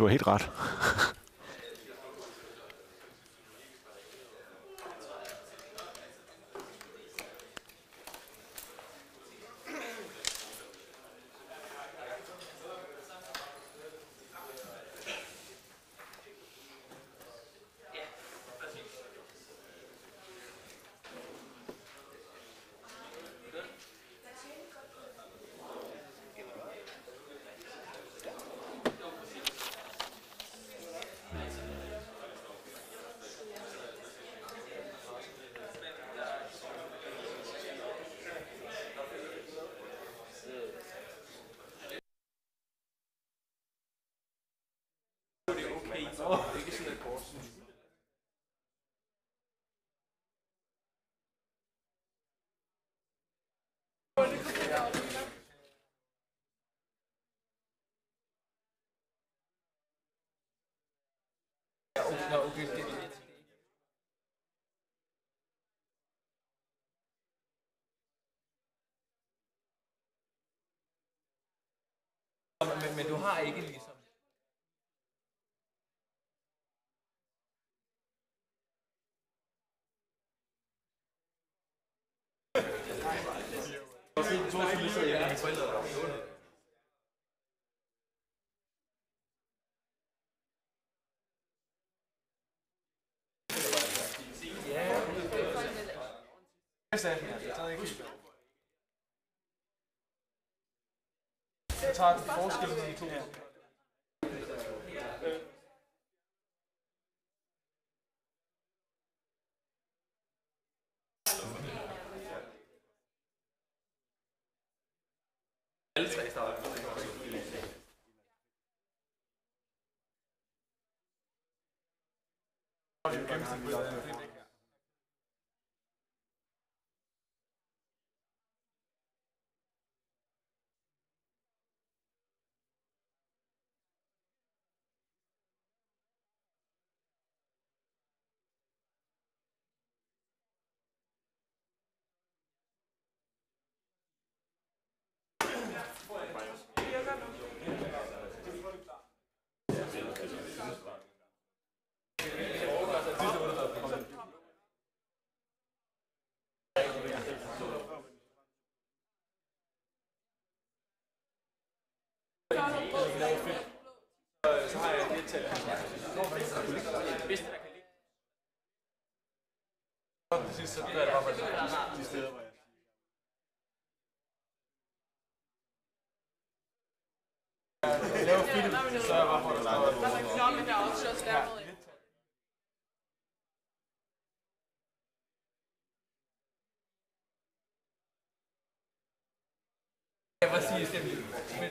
du har helt ret. Men, men du har ikke ligesom... Jeg tager forskellen mellem taten voorstellen die toe. Ja. Laver film, så er jeg bare for, at der Der er en klokke, der også slår stærkt ned i. Jeg vil sige, at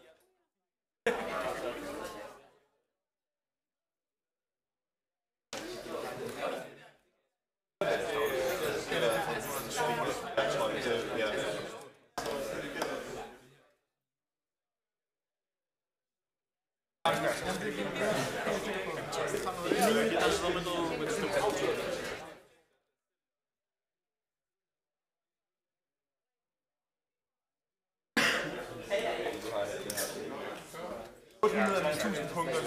850.000 punkter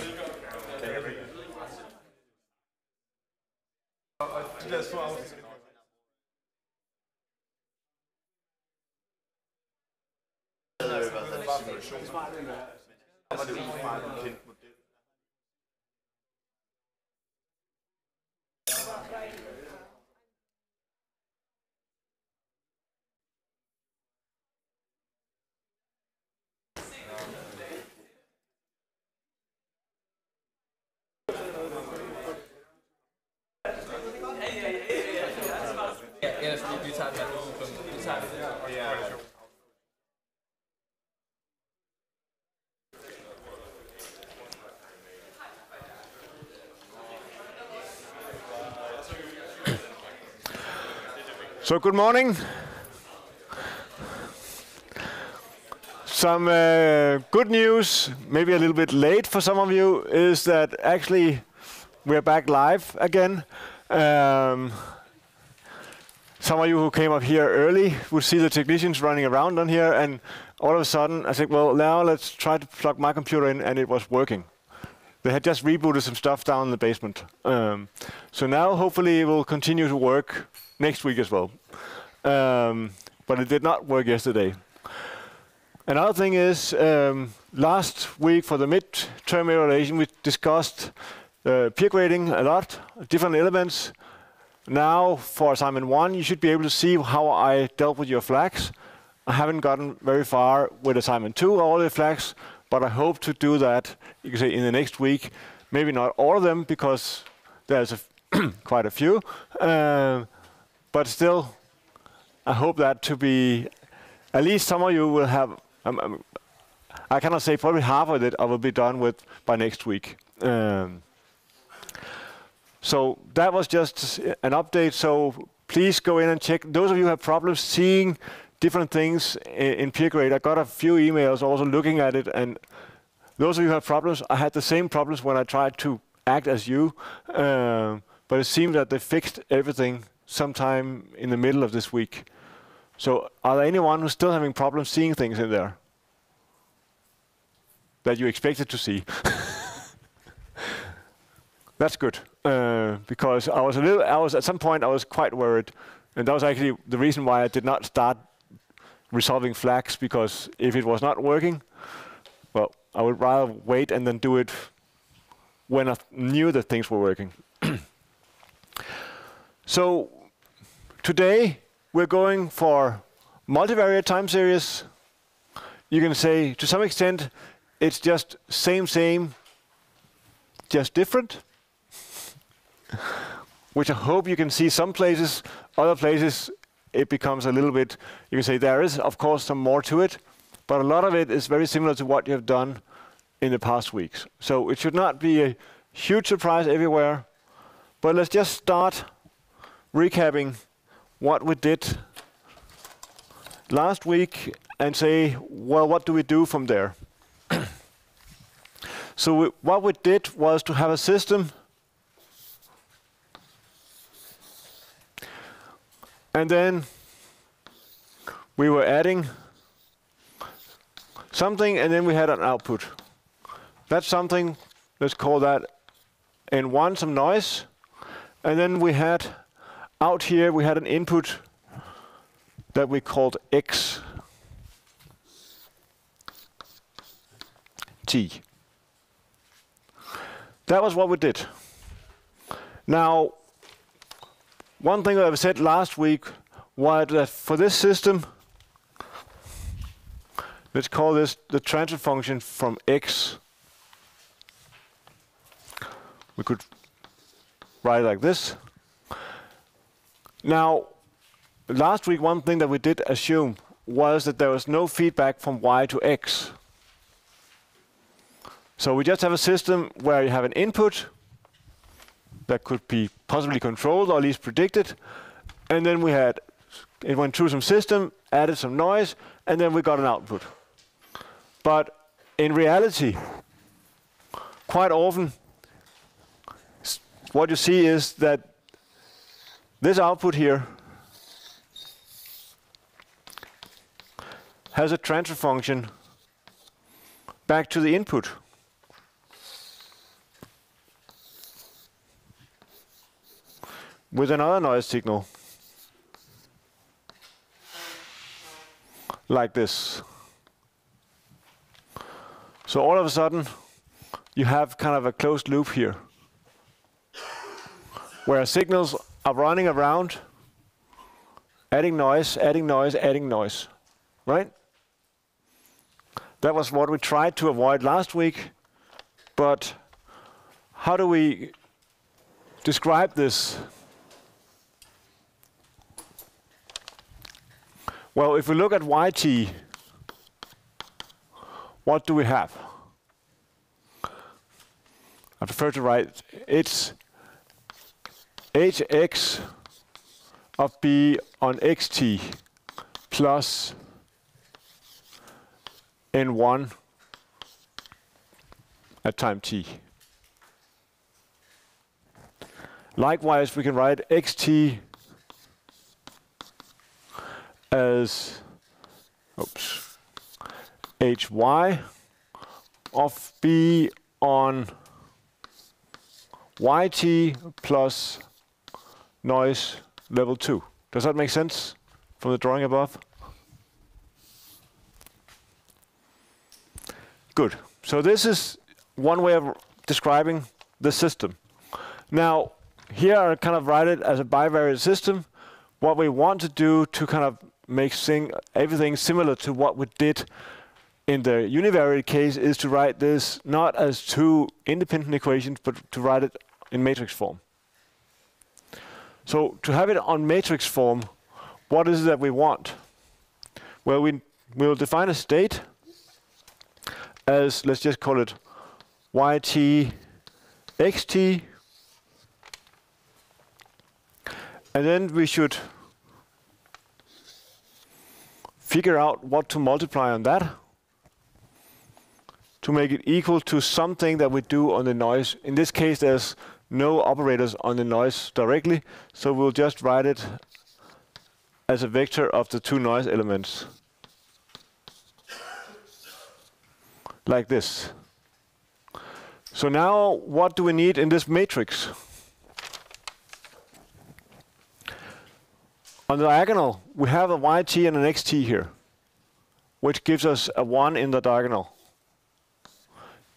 So good morning. Some uh, good news, maybe a little bit late for some of you, is that actually we're back live again. Um, some of you who came up here early would see the technicians running around on here, and all of a sudden I said, well, now let's try to plug my computer in, and it was working. They had just rebooted some stuff down in the basement. Um, so now hopefully it will continue to work next week as well. Um, but it did not work yesterday. Another thing is, um, last week for the mid-term evaluation, we discussed uh, peer grading a lot, different elements. Now, for assignment one, you should be able to see how I dealt with your flags. I haven't gotten very far with assignment two, all the flags, but I hope to do that, you can say, in the next week. Maybe not all of them, because there's a quite a few. Uh, but still, I hope that to be, at least some of you will have, um, um, I cannot say probably half of it I will be done with by next week. Um, so that was just an update. So please go in and check. Those of you who have problems seeing different things in, in peer grade, I got a few emails also looking at it. And those of you who have problems, I had the same problems when I tried to act as you. Um, but it seemed that they fixed everything sometime in the middle of this week. So are there anyone who's still having problems seeing things in there that you expected to see? That's good uh, because I was a little. I was at some point I was quite worried, and that was actually the reason why I did not start resolving flags because if it was not working, well, I would rather wait and then do it when I knew that things were working. so today we're going for multivariate time series. You can say to some extent it's just same same, just different which I hope you can see some places. Other places, it becomes a little bit, you can say there is, of course, some more to it, but a lot of it is very similar to what you have done in the past weeks. So it should not be a huge surprise everywhere, but let's just start recapping what we did last week and say, well, what do we do from there? so we, what we did was to have a system And then we were adding something, and then we had an output. That's something, let's call that N1, some noise. And then we had, out here, we had an input that we called X. T. That was what we did. Now, one thing that I said last week was that for this system, let's call this the transfer function from x. We could write it like this. Now, last week, one thing that we did assume was that there was no feedback from y to x. So we just have a system where you have an input that could be possibly controlled or at least predicted. And then we had, it went through some system, added some noise, and then we got an output. But in reality, quite often, what you see is that this output here has a transfer function back to the input. with another noise signal. Like this. So all of a sudden, you have kind of a closed loop here, where signals are running around, adding noise, adding noise, adding noise, right? That was what we tried to avoid last week, but how do we describe this Well, if we look at yt, what do we have? I prefer to write it's hx of b on xt plus n1 at time t. Likewise, we can write xt as oops, hy of b on yt plus noise level 2. Does that make sense from the drawing above? Good. So this is one way of describing the system. Now, here I kind of write it as a bivariate system. What we want to do to kind of make everything similar to what we did in the univariate case is to write this not as two independent equations, but to write it in matrix form. So to have it on matrix form, what is it that we want? Well, we will define a state as, let's just call it yt xt. And then we should figure out what to multiply on that to make it equal to something that we do on the noise. In this case, there's no operators on the noise directly, so we'll just write it as a vector of the two noise elements. Like this. So now, what do we need in this matrix? On the diagonal, we have a yt and an xt here, which gives us a 1 in the diagonal.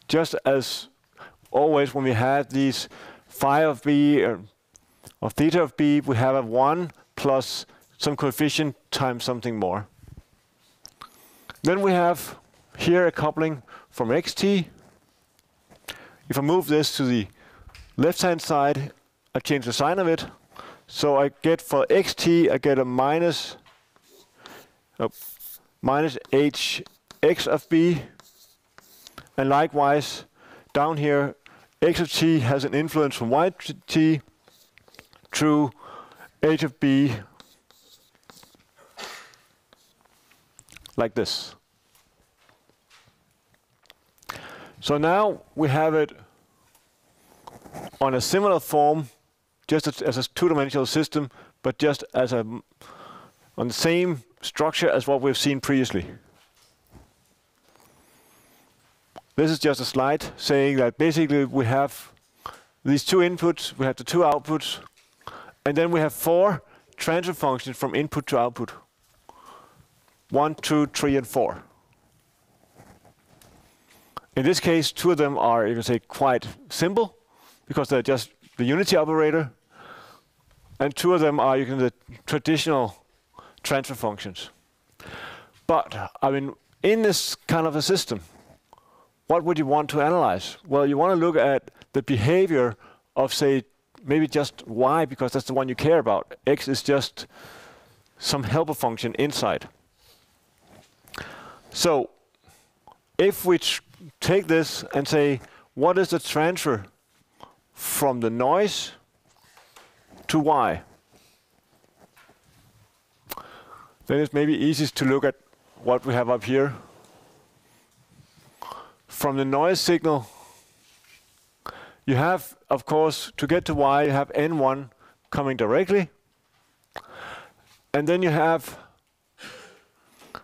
Just as always when we had these phi of b uh, or, or theta of b, we have a 1 plus some coefficient times something more. Then we have here a coupling from xt. If I move this to the left-hand side, I change the sign of it. So I get for xt, I get a minus, oh, minus hx of b. And likewise, down here, x of t has an influence from y to t through h of b like this. So now we have it on a similar form, just as, as a two-dimensional system, but just as a on the same structure as what we've seen previously. This is just a slide saying that basically we have these two inputs, we have the two outputs, and then we have four transfer functions from input to output. One, two, three, and four. In this case, two of them are, you can say, quite simple because they're just the unity operator, and two of them are, you can the traditional transfer functions. But I mean, in this kind of a system, what would you want to analyze? Well, you want to look at the behavior of, say, maybe just y, because that's the one you care about. x is just some helper function inside. So if we take this and say, what is the transfer from the noise to y? Then it's maybe easiest to look at what we have up here from the noise signal, you have, of course, to get to y, you have n1 coming directly. And then you have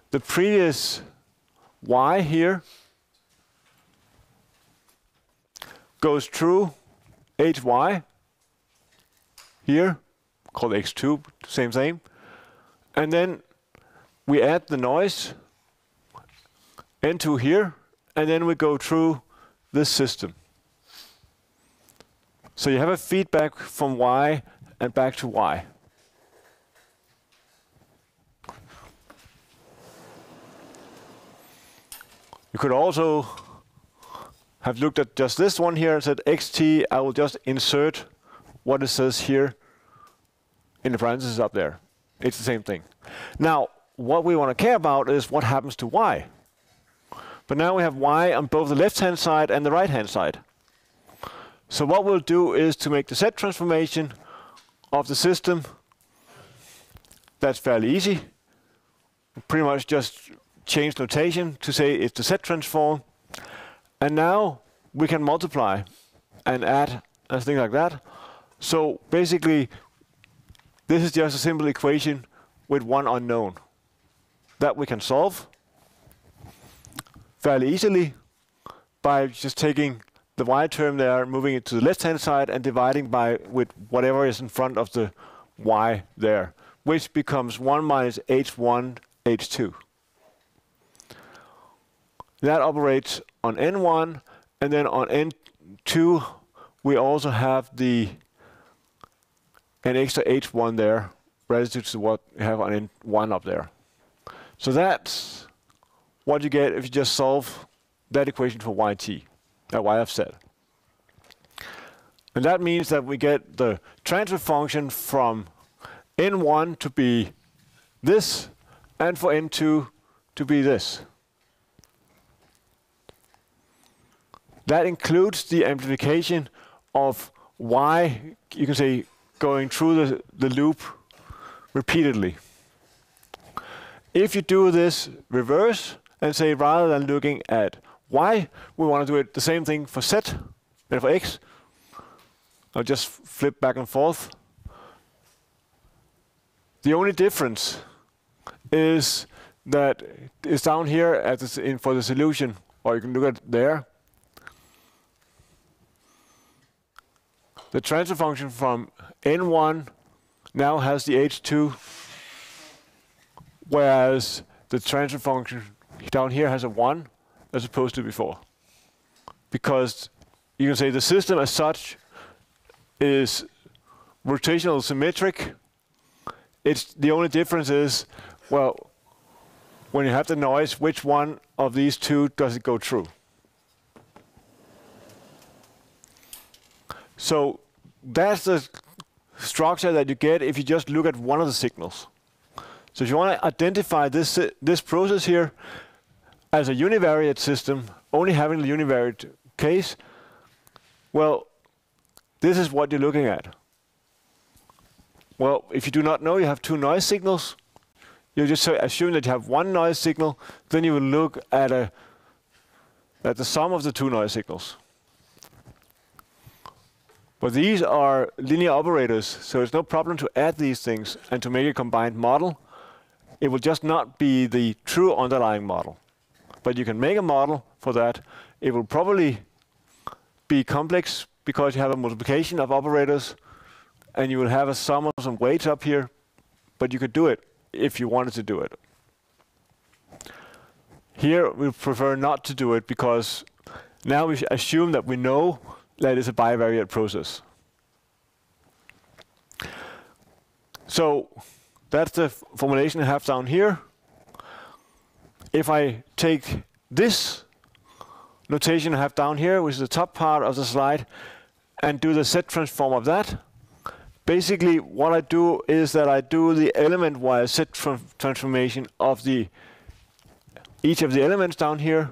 the previous y here goes through hy here, called x2, same thing. And then we add the noise n2 here, and then we go through this system. So you have a feedback from Y and back to Y. You could also have looked at just this one here and said xt, I will just insert what it says here in the parentheses up there. It's the same thing. Now, what we want to care about is what happens to y. But now we have y on both the left-hand side and the right-hand side. So what we'll do is to make the z transformation of the system. That's fairly easy. Pretty much just change notation to say it's the z transform. And now we can multiply and add and things like that. So basically, this is just a simple equation with one unknown that we can solve fairly easily by just taking the y term there, moving it to the left-hand side and dividing by with whatever is in front of the y there, which becomes 1 minus h1 h2. That operates on n1, and then on n2 we also have the an extra h1 there relative to what we have on n1 up there. So that's what you get if you just solve that equation for yt, that y offset. And that means that we get the transfer function from n1 to be this, and for n2 to be this. That includes the amplification of y, you can say, going through the, the loop repeatedly. If you do this reverse and say rather than looking at y, we want to do it the same thing for z and for x. I'll just flip back and forth. The only difference is that it's down here at the, in for the solution, or you can look at there. The transfer function from n1 now has the h2, whereas the transfer function down here has a 1 as opposed to before. Because you can say the system as such is rotational symmetric. It's the only difference is, well, when you have the noise, which one of these two does it go through? So that's the structure that you get if you just look at one of the signals. So if you want to identify this, this process here as a univariate system, only having the univariate case, well, this is what you're looking at. Well, if you do not know you have two noise signals, you just assume that you have one noise signal, then you will look at, a, at the sum of the two noise signals. But these are linear operators, so it's no problem to add these things and to make a combined model. It will just not be the true underlying model. But you can make a model for that. It will probably be complex because you have a multiplication of operators and you will have a sum of some weights up here, but you could do it if you wanted to do it. Here we prefer not to do it because now we assume that we know that is a bivariate process. So that's the formulation I have down here. If I take this notation I have down here, which is the top part of the slide, and do the z transform of that, basically what I do is that I do the element-wise z tra transformation of the each of the elements down here.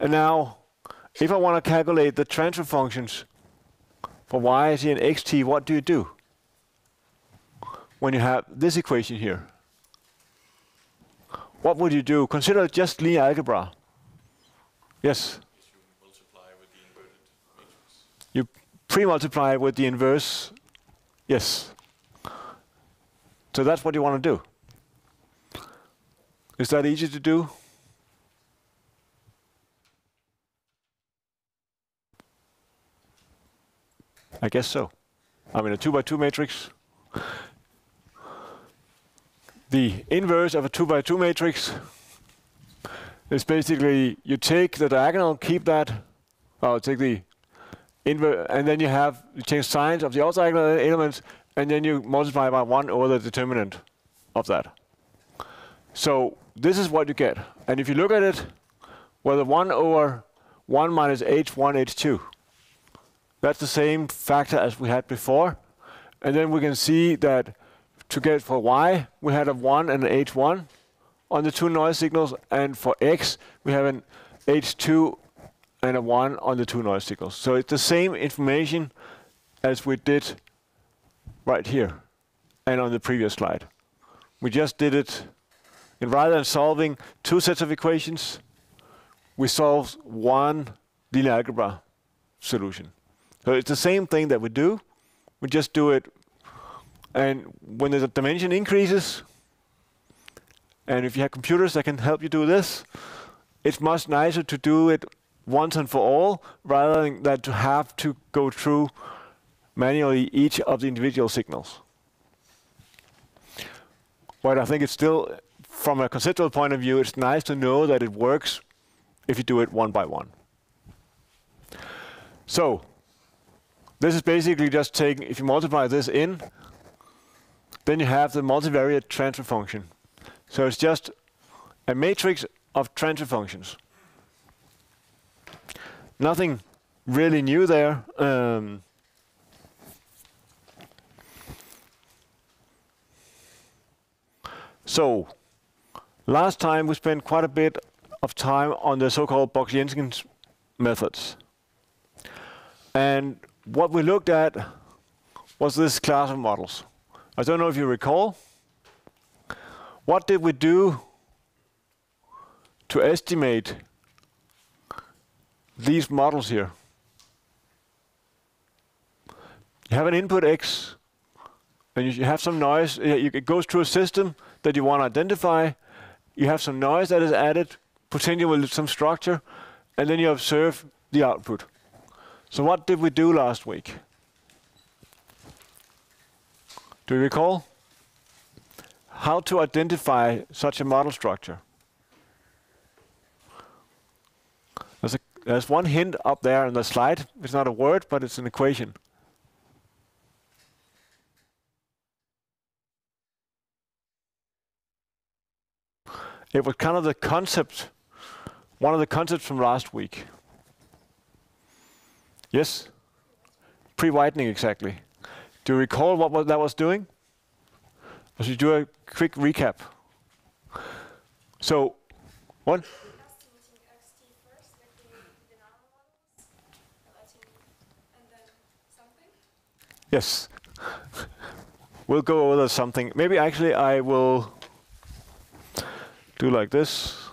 And now if I want to calculate the transfer functions for y, z, and xt, what do you do? When you have this equation here. What would you do? Consider just linear algebra. Yes? You pre-multiply with the inverse. Yes. So that's what you want to do. Is that easy to do? I guess so. I mean, a 2 by 2 matrix. The inverse of a 2 by 2 matrix is basically you take the diagonal, keep that, or take the inverse, and then you have, you change signs of the orthogonal elements, and then you multiply by 1 over the determinant of that. So this is what you get. And if you look at it, well, the 1 over 1 minus h1, h2, that's the same factor as we had before. And then we can see that to get for y, we had a 1 and an h1 on the two noise signals, and for x, we have an h2 and a 1 on the two noise signals. So it's the same information as we did right here and on the previous slide. We just did it, and rather than solving two sets of equations, we solved one linear algebra solution. So it's the same thing that we do, we just do it, and when the dimension increases, and if you have computers that can help you do this, it's much nicer to do it once and for all rather than to have to go through manually each of the individual signals. But I think it's still, from a conceptual point of view, it's nice to know that it works if you do it one by one. So, this is basically just taking, if you multiply this in, then you have the multivariate transfer function. So it's just a matrix of transfer functions. Nothing really new there. Um, so, last time we spent quite a bit of time on the so-called Box-Jenkins methods. And what we looked at was this class of models. I don't know if you recall. What did we do to estimate these models here? You have an input X, and you have some noise. It goes through a system that you want to identify. You have some noise that is added, potentially with some structure, and then you observe the output. So what did we do last week? Do you recall? How to identify such a model structure. There's, a, there's one hint up there in the slide. It's not a word, but it's an equation. It was kind of the concept, one of the concepts from last week. Yes? Pre-whitening, exactly. Do you recall what that was doing? I should do a quick recap. So, what? Yes. we'll go over something. Maybe actually I will do like this.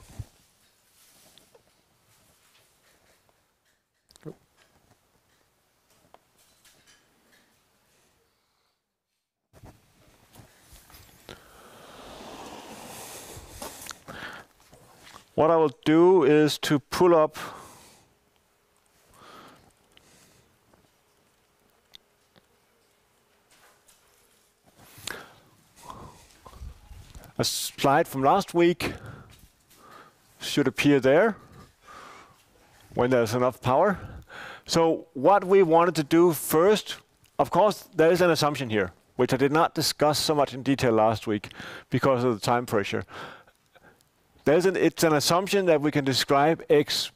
What I will do is to pull up a slide from last week should appear there when there's enough power. So what we wanted to do first, of course, there is an assumption here, which I did not discuss so much in detail last week because of the time pressure. An, it's an assumption that we can describe X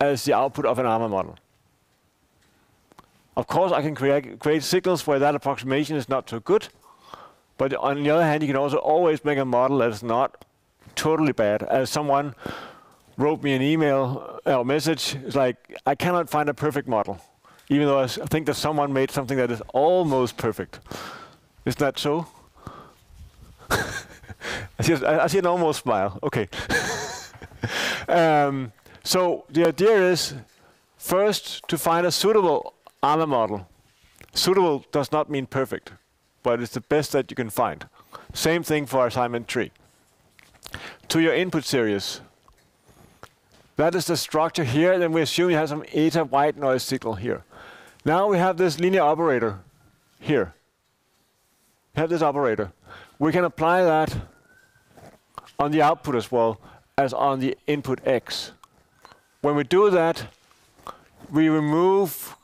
as the output of an ARMA model. Of course, I can create, create signals where that approximation is not so good, but on the other hand, you can also always make a model that is not totally bad. As someone wrote me an email or message, it's like, I cannot find a perfect model, even though I think that someone made something that is almost perfect. Isn't that so? I see, I see an almost smile. Okay. um, so the idea is first to find a suitable ARMA model. Suitable does not mean perfect, but it's the best that you can find. Same thing for assignment tree. To your input series. That is the structure here, then we assume you have some eta white noise signal here. Now we have this linear operator here. We have this operator. We can apply that on the output as well as on the input X. When we do that, we remove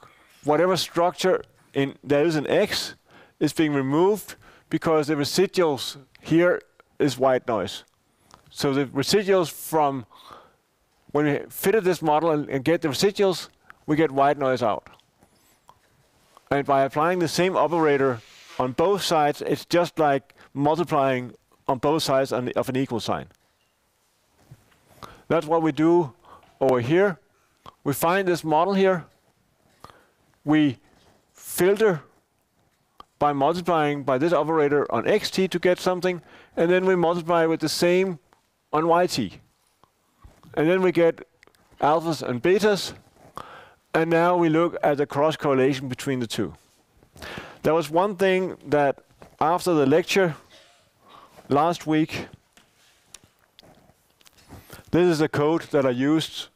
whatever structure in there is in X is being removed because the residuals here is white noise. So the residuals from when we fitted this model and, and get the residuals, we get white noise out. And by applying the same operator on both sides, it's just like multiplying on both sides of an equal sign. That's what we do over here. We find this model here. We filter by multiplying by this operator on xt to get something, and then we multiply with the same on yt. And then we get alphas and betas, and now we look at the cross correlation between the two. There was one thing that after the lecture last week, this is the code that I used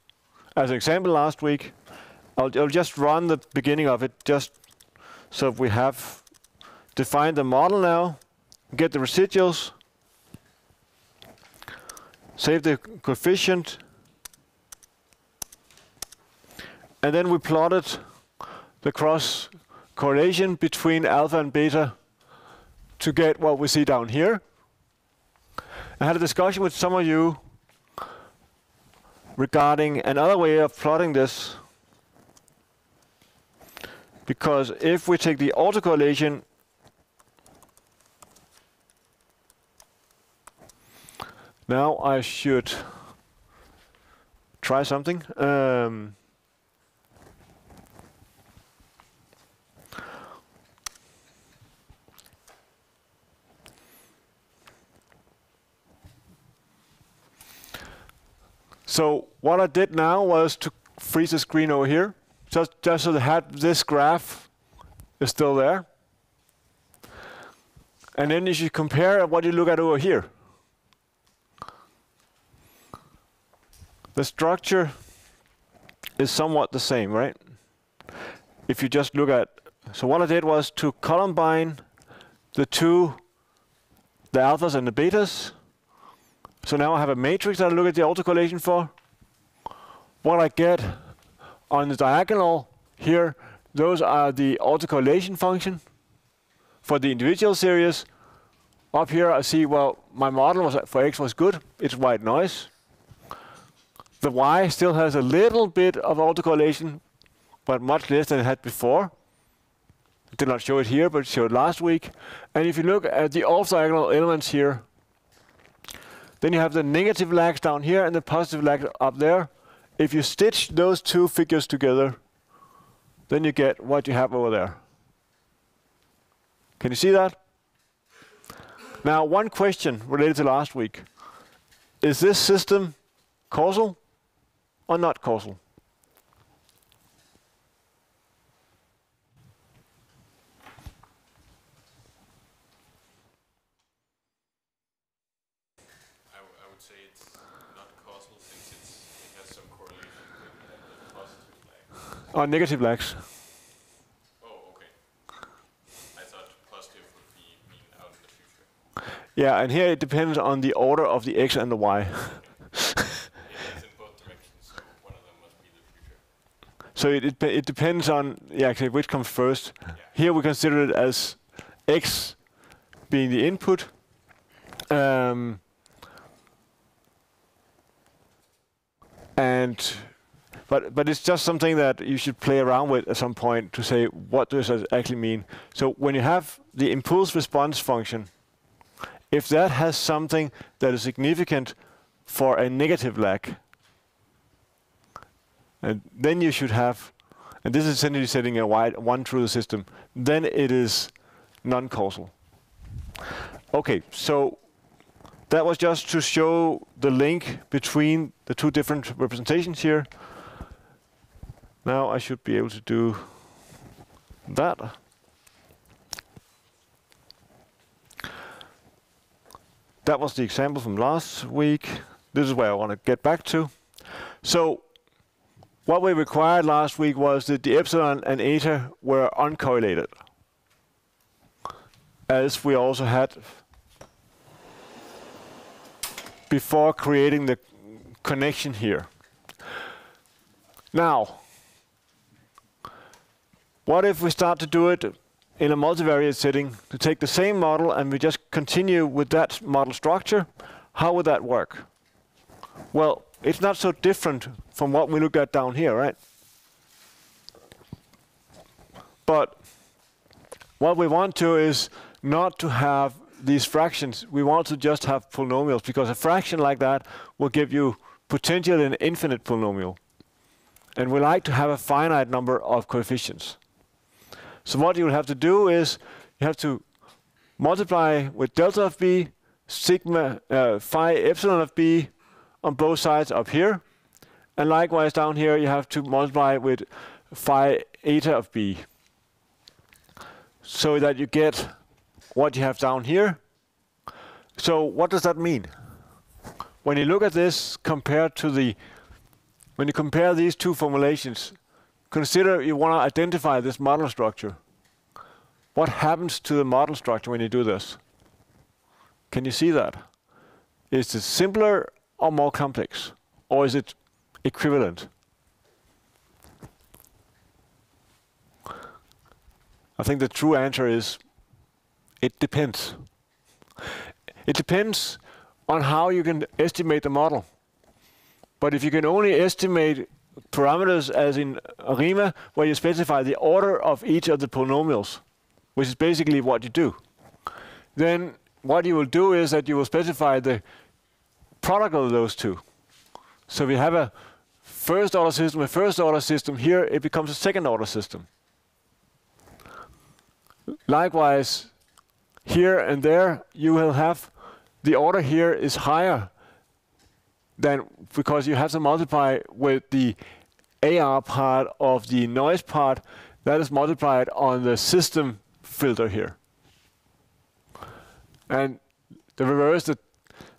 as an example last week. I'll, I'll just run the beginning of it just so we have defined the model now, get the residuals, save the coefficient, and then we plotted the cross correlation between alpha and beta to get what we see down here. I had a discussion with some of you regarding another way of plotting this. Because if we take the autocorrelation now I should try something. Um, So what I did now was to freeze the screen over here, just, just so that this graph is still there. And then if you should compare what you look at over here. The structure is somewhat the same, right? If you just look at, so what I did was to combine the two, the alphas and the betas, so now I have a matrix that I look at the autocorrelation for. What I get on the diagonal here, those are the autocorrelation function for the individual series. Up here I see, well, my model was, for x was good. It's white noise. The y still has a little bit of autocorrelation, but much less than it had before. Did not show it here, but showed last week. And if you look at the off-diagonal elements here, then you have the negative lags down here and the positive lags up there. If you stitch those two figures together, then you get what you have over there. Can you see that? Now, one question related to last week. Is this system causal or not causal? I, w- I would say it's not causal since it's, it has some correlation with the positive lag. Or negative lags? Oh, okay. I thought positive would be mean out in the future. Yeah, and here it depends on the order of the x and the y. Yeah, it's in both directions, so one of them must be the future. So it, it, it depends on yeah, actually which comes first. Here we consider it as x being the input. Um, and but but it's just something that you should play around with at some point to say what does that actually mean. So when you have the impulse response function, if that has something that is significant for a negative lag, and then you should have, and this is essentially setting a wide one through the system, then it is non-causal. Okay, so that was just to show the link between the two different representations here. Now I should be able to do that. That was the example from last week. This is where I want to get back to. So what we required last week was that the epsilon and eta were uncorrelated, as we also had before creating the connection here. Now, what if we start to do it in a multivariate setting to take the same model and we just continue with that model structure? How would that work? Well, it's not so different from what we looked at down here, right? But what we want to is not to have these fractions. We want to just have polynomials because a fraction like that will give you potentially an infinite polynomial. And we like to have a finite number of coefficients. So what you will have to do is you have to multiply with delta of b, sigma uh, phi epsilon of b on both sides up here. And likewise down here you have to multiply with phi eta of b so that you get what you have down here. So what does that mean? When you look at this compared to the, when you compare these two formulations, consider you want to identify this model structure. What happens to the model structure when you do this? Can you see that? Is it simpler or more complex? Or is it equivalent? I think the true answer is it depends. It depends on how you can estimate the model. But if you can only estimate parameters as in ARIMA, where you specify the order of each of the polynomials, which is basically what you do, then what you will do is that you will specify the product of those two. So we have a first order system, a first order system. Here it becomes a second order system. Likewise, here and there, you will have the order here is higher than because you have to multiply with the AR part of the noise part that is multiplied on the system filter here. And the reverse, the,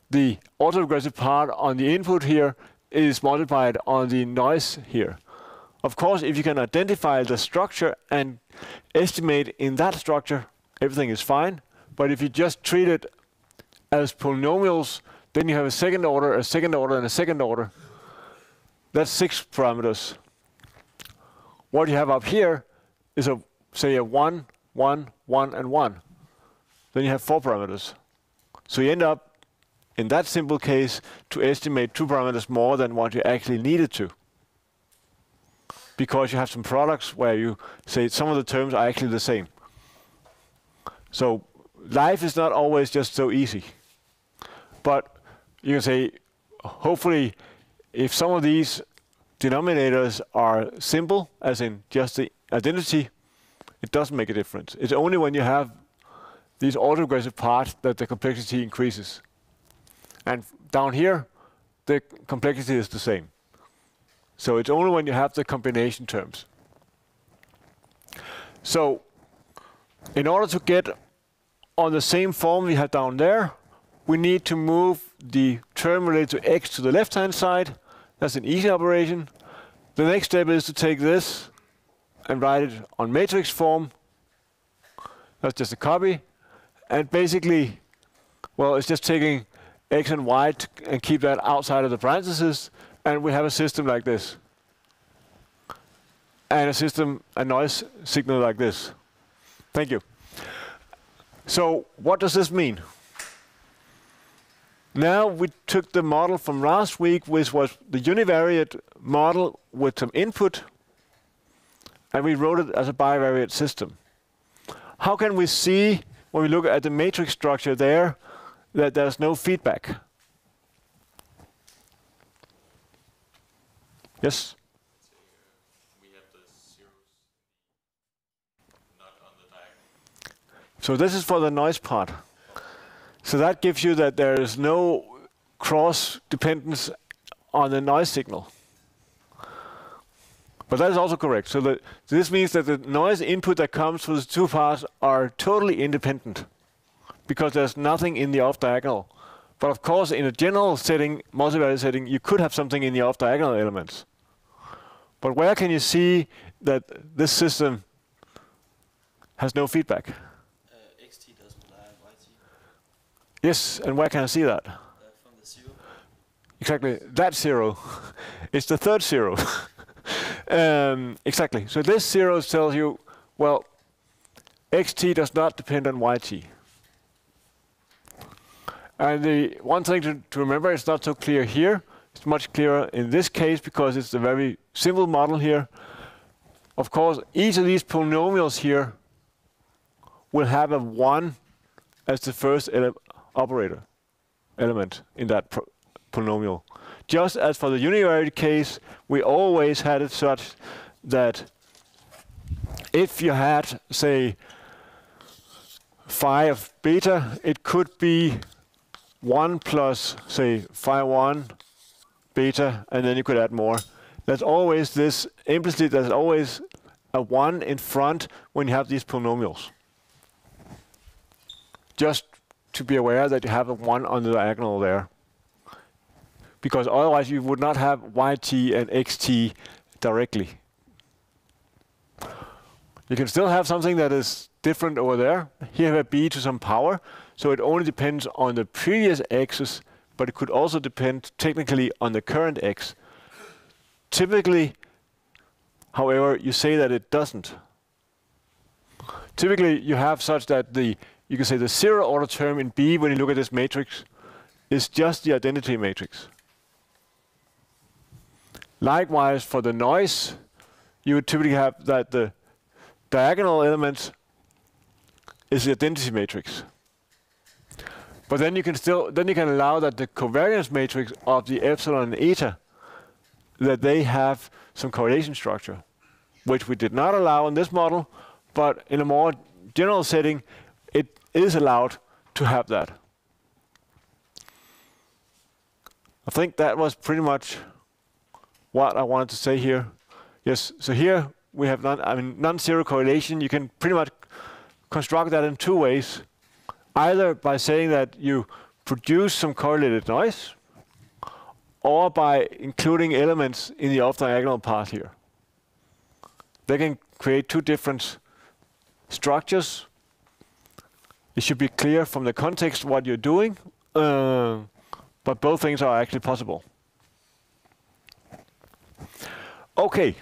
the autoregressive part on the input here is multiplied on the noise here. Of course, if you can identify the structure and estimate in that structure, everything is fine. But if you just treat it as polynomials, then you have a second order, a second order, and a second order. That's six parameters. What you have up here is a say a one, one, one, and one. Then you have four parameters. So you end up, in that simple case, to estimate two parameters more than what you actually needed to because you have some products where you say some of the terms are actually the same. So life is not always just so easy. But you can say, hopefully, if some of these denominators are simple, as in just the identity, it doesn't make a difference. It's only when you have these autoregressive parts that the complexity increases. And down here, the complexity is the same. So it's only when you have the combination terms. So in order to get on the same form we have down there, we need to move the term related to x to the left-hand side. That's an easy operation. The next step is to take this and write it on matrix form. That's just a copy. And basically, well, it's just taking x and y and keep that outside of the parentheses and we have a system like this. And a system, a noise signal like this. Thank you. So what does this mean? Now we took the model from last week, which was the univariate model with some input, and we wrote it as a bivariate system. How can we see, when we look at the matrix structure there, that there's no feedback? Yes? So this is for the noise part. So that gives you that there is no cross dependence on the noise signal. But that is also correct. So that this means that the noise input that comes from the two paths are totally independent because there's nothing in the off diagonal. But of course, in a general setting, multivariate setting, you could have something in the off diagonal elements. But where can you see that this system has no feedback? Uh, xt doesn't lie on yt Yes, and where can I see that? Exactly, that zero. it's the third zero. um, exactly. So this zero tells you, well, xt does not depend on yt. And the one thing to, to remember, it's not so clear here. It's much clearer in this case because it's a very simple model here. Of course, each of these polynomials here will have a 1 as the first ele operator element in that polynomial. Just as for the univariate case, we always had it such that if you had, say, phi of beta, it could be 1 plus, say, phi 1 beta, and then you could add more. There's always this, implicitly, there's always a 1 in front when you have these polynomials. Just to be aware that you have a 1 on the diagonal there. Because otherwise you would not have yt and xt directly. You can still have something that is different over there. Here have a b to some power, so it only depends on the previous x's, but it could also depend technically on the current x. Typically, however, you say that it doesn't. Typically, you have such that the you can say the zero order term in B when you look at this matrix is just the identity matrix. Likewise, for the noise, you would typically have that the diagonal element is the identity matrix. But then you can still then you can allow that the covariance matrix of the epsilon and eta that they have some correlation structure, which we did not allow in this model, but in a more general setting, it is allowed to have that. I think that was pretty much what I wanted to say here. Yes, so here we have non, I mean, non-zero correlation. You can pretty much construct that in two ways. Either by saying that you produce some correlated noise, or by including elements in the off-diagonal part here. They can create two different structures. It should be clear from the context what you're doing, uh, but both things are actually possible. Okay,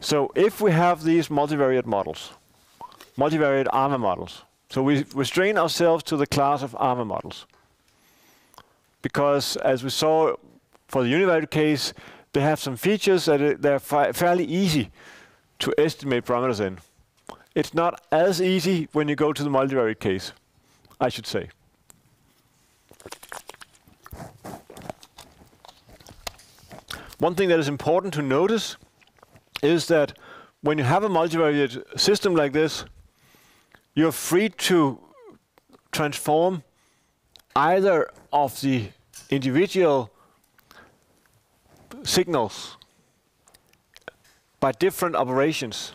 so if we have these multivariate models, multivariate ARMA models, so we restrain ourselves to the class of ARMA models. Because as we saw for the univariate case, they have some features that they're fairly easy to estimate parameters in. It's not as easy when you go to the multivariate case, I should say. One thing that is important to notice is that when you have a multivariate system like this, you're free to transform either of the individual signals by different operations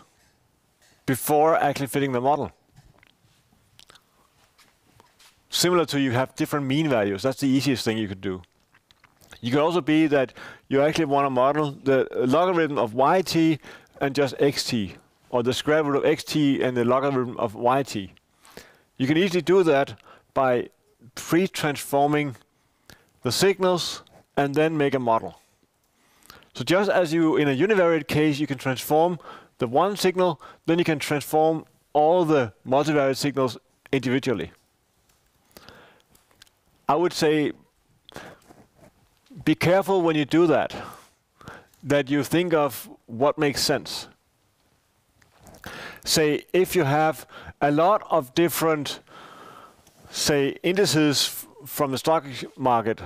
before actually fitting the model. Similar to you have different mean values. That's the easiest thing you could do. You could also be that you actually want to model the logarithm of yt and just xt, or the square root of xt and the logarithm of yt. You can easily do that by pre-transforming the signals and then make a model. So just as you, in a univariate case, you can transform the one signal, then you can transform all the multivariate signals individually. I would say be careful when you do that, that you think of what makes sense. Say, if you have a lot of different, say, indices from the stock market,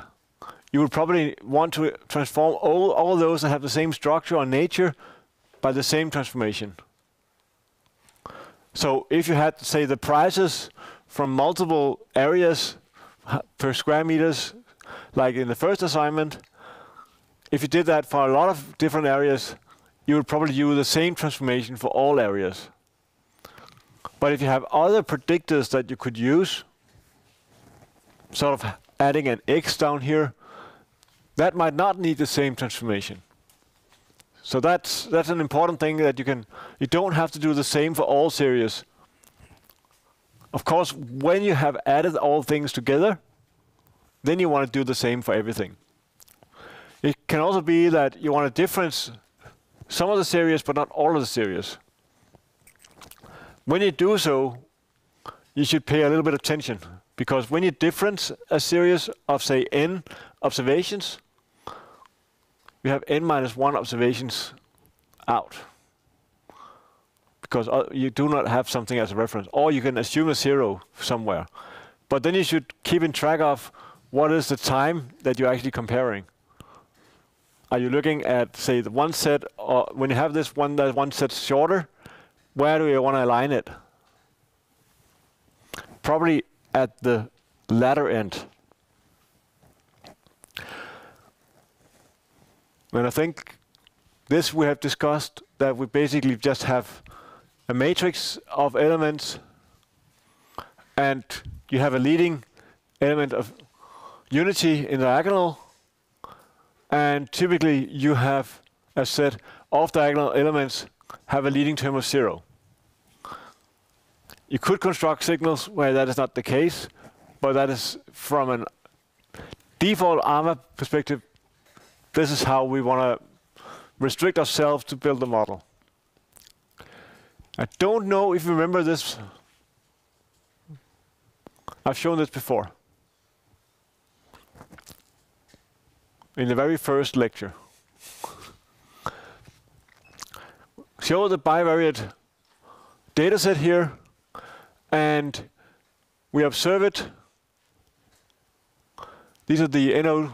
you would probably want to transform all, all those that have the same structure or nature by the same transformation. So if you had, say, the prices from multiple areas per square meters like in the first assignment, if you did that for a lot of different areas, you would probably use the same transformation for all areas. But if you have other predictors that you could use, sort of adding an x down here, that might not need the same transformation. So that's that's an important thing that you can you don't have to do the same for all series. Of course, when you have added all things together, then you want to do the same for everything. It can also be that you want to difference some of the series, but not all of the series. When you do so, you should pay a little bit of attention because when you difference a series of, say, n observations, you have n minus 1 observations out. because uh, you do not have something as a reference, or you can assume a zero somewhere. But then you should keep in track of what is the time that you're actually comparing. Are you looking at, say, the one set, or when you have this one that one set shorter, where do you want to align it? Probably at the latter end. And I think this we have discussed that we basically just have a matrix of elements and you have a leading element of unity in the diagonal and typically you have a set of diagonal elements have a leading term of zero. You could construct signals where that is not the case, but that is from a default ARMA perspective, this is how we want to restrict ourselves to build the model. I don't know if you remember this. I've shown this before. In the very first lecture. Show the bivariate data set here, and we observe it. These are the NO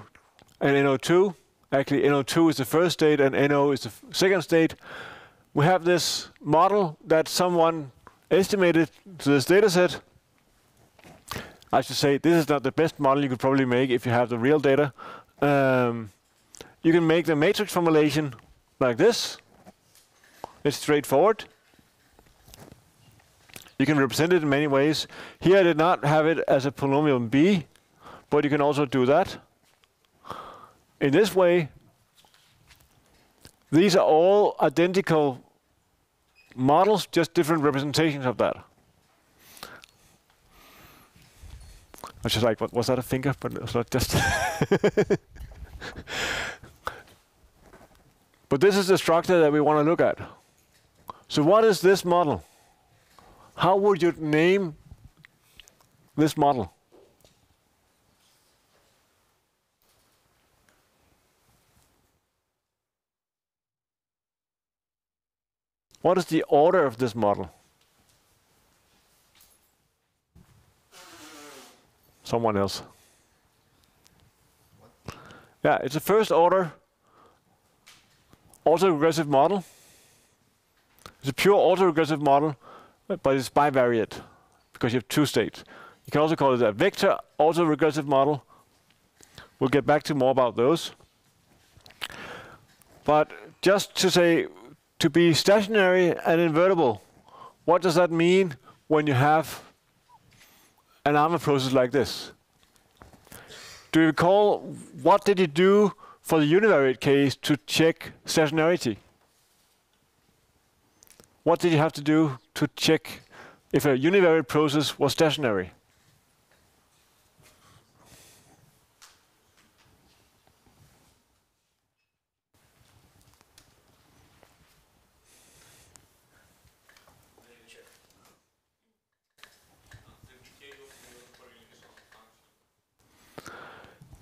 and NO2. Actually, NO2 is the first state and NO is the second state. We have this model that someone estimated to this data set. I should say this is not the best model you could probably make if you have the real data. Um, you can make the matrix formulation like this. It's straightforward. You can represent it in many ways. Here I did not have it as a polynomial b, but you can also do that. In this way, these are all identical models, just different representations of that. I was just like, what, was that a finger? But it was not just. but this is the structure that we want to look at. So what is this model? How would you name this model? What is the order of this model? Someone else. Yeah, it's a first order autoregressive model. It's a pure autoregressive model, but it's bivariate because you have two states. You can also call it a vector autoregressive model. We'll get back to more about those. But just to say, to be stationary and invertible, what does that mean when you have an ARMA process like this? Do you recall what did you do for the univariate case to check stationarity? What did you have to do to check if a univariate process was stationary?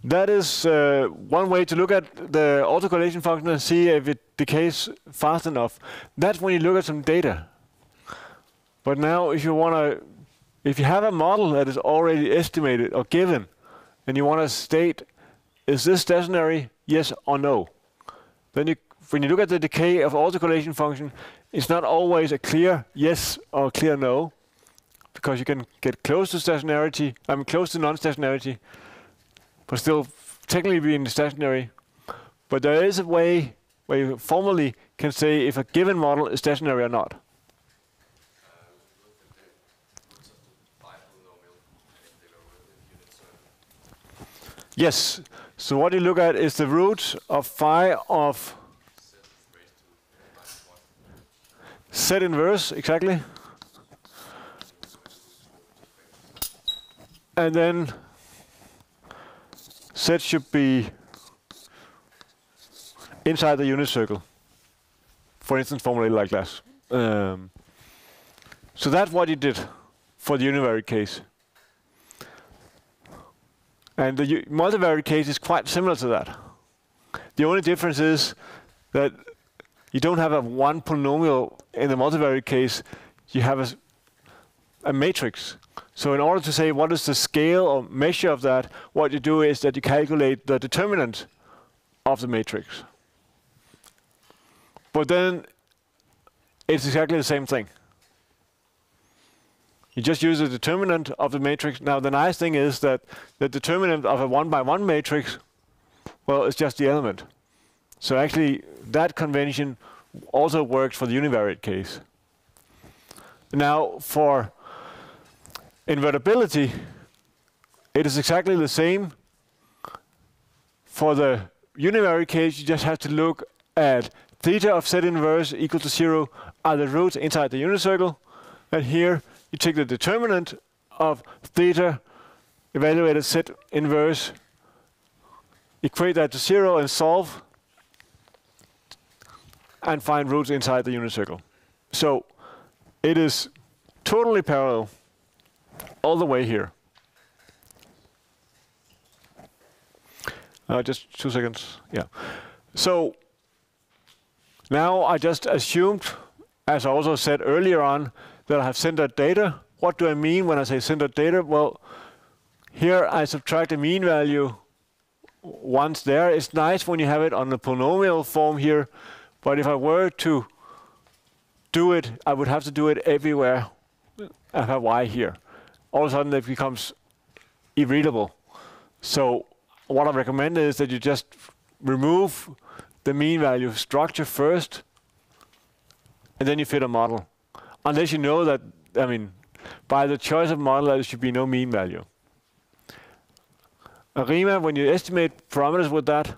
That is uh, one way to look at the autocorrelation function and see if it decays fast enough. That's when you look at some data. But now if you want to, if you have a model that is already estimated or given, and you want to state, is this stationary, yes or no? Then you, when you look at the decay of autocorrelation function, it's not always a clear yes or clear no, because you can get close to stationarity, I mean close to non-stationarity, but still technically being stationary. But there is a way where you formally can say if a given model is stationary or not. Yes. So what you look at is the root of phi of z inverse, exactly. And then Z should be inside the unit circle. For instance, formulated like that. Um, so that's what you did for the univariate case. And the multivariate case is quite similar to that. The only difference is that you don't have a one polynomial in the multivariate case. You have a, a matrix. So in order to say what is the scale or measure of that, what you do is that you calculate the determinant of the matrix. But then it's exactly the same thing. You just use the determinant of the matrix. Now the nice thing is that the determinant of a one by one matrix, well, it's just the element. So actually that convention also works for the univariate case. Now for invertibility, it is exactly the same. For the univariate case, you just have to look at theta of z inverse equal to zero are the roots inside the unit circle. And here you take the determinant of theta, evaluate z inverse, equate that to zero and solve, and find roots inside the unit circle. So it is totally parallel all the way here. Uh, just two seconds. Yeah. So now I just assumed, as I also said earlier on, that I have centered data. What do I mean when I say centered data? Well, here I subtract the mean value once there. It's nice when you have it on the polynomial form here, but if I were to do it, I would have to do it everywhere. I have y here. All of a sudden it becomes irreadable. So what I recommend is that you just remove the mean value structure first, and then you fit a model. Unless you know that, I mean, by the choice of model, there should be no mean value. ARIMA, when you estimate parameters with that,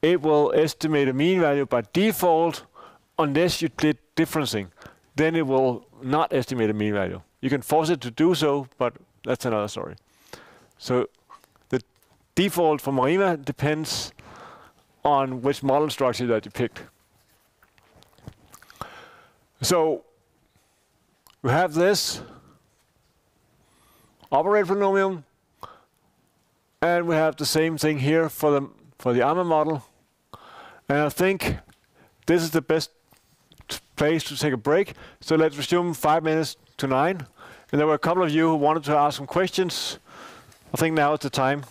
it will estimate a mean value by default unless you did differencing. Then it will not estimate a mean value. You can force it to do so, but that's another story. So the default for ARIMA depends on which model structure that you picked. So we have this operate polynomial, and we have the same thing here for the for the ARMA model. And I think this is the best place to take a break. So let's resume five minutes to nine. And there were a couple of you who wanted to ask some questions. I think now is the time.